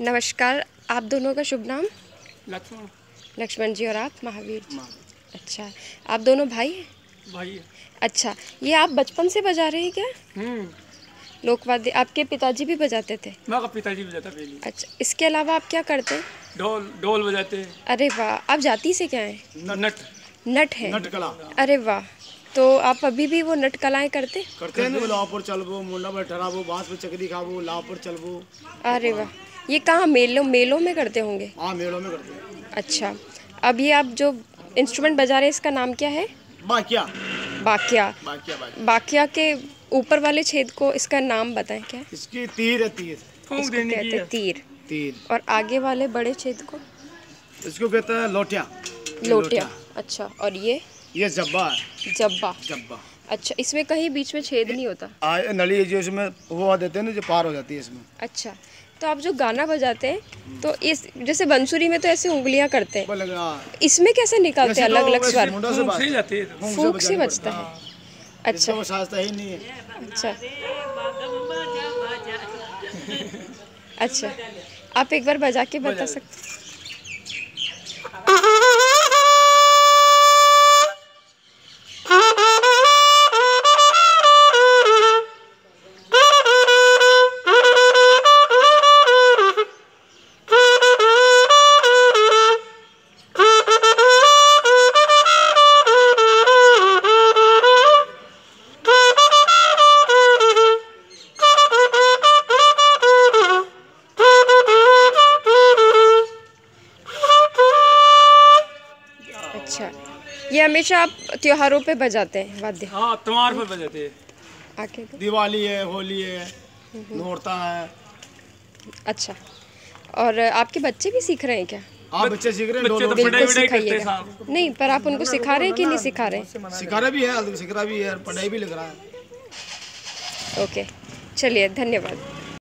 नमस्कार आप दोनों का शुभ नाम? लक्ष्मण। लक्ष्मण जी और आप महावीर जी। अच्छा आप दोनों भाई हैं? भाई है। अच्छा ये आप बचपन से बजा रहे हैं क्या? हम्म। लोकवाद्य आपके पिताजी भी बजाते थे? का पिताजी बजाता पहले। अच्छा इसके अलावा आप क्या करते हैं? ढोल ढोल बजाते। अरे वाह आप जाति से क्या हैं? नट। नट है? नटकला। अरे वाह तो आप अभी भी वो नट कलाएँ करते? करते हैं ना लाव पर चलबो मुंडा पर ठहराबो बाँस पर चकरी खाबो लाव पर चलबो। अरे वाह। ये कहाँ मेलों मेलों में करते होंगे? हाँ मेड़ों में करते हैं। अच्छा। अब ये आप जो इंस्ट्रूमेंट बजा रहे हैं इसका नाम क्या है? बाकिया। बाकिया। बाकिया बाकिया। के ऊपर वाले छेद को इसका नाम बताएँ क्या? इसकी तीर है तीर। फूंक इसको देने की कहते हैं। तीर। तीर। और आगे वाले बड़े छेद को? इसको कहते हैं लोटिया। लोटिया। अच्छा। और ये? ये जब्बा है। जब्बा। जब्बा। अच्छा इसमें कहीं बीच में छेद नहीं होता? आ, नली है जो इसमें वो आ देते हैं ना जो पार हो जाती है इसमें। अच्छा तो आप जो गाना बजाते हैं तो इस जैसे बंसुरी में तो ऐसे उंगलियाँ करते हैं। इसमें कैसे निकालते हैं तो अलग अलग स्वर? से फूंक से ही जाते हैं। है। अच्छा। वो साजता ही नहीं है। अच्छा। अच्छा। आप एक बार बजा के बता सकते अच्छा। ये हमेशा आप त्योहारों पे बजाते हैं वाद्य? हाँ तुम्हार पर बजाते हैं। आगे दिवाली है होली है नोरता है। अच्छा। और आपके बच्चे भी सीख रहे हैं क्या? आप बच्चे सीख रहे हैं बच्चे तो। पढ़ाई करते हैं नहीं पर आप उनको सिखा रहे हैं कि नहीं सिखा रहे? हैं सिखा रहे भी है सिख रहा भी है पढ़ाई भी लग रहा है। ओके। चलिए धन्यवाद।